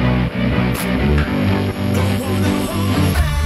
I wanna hold back.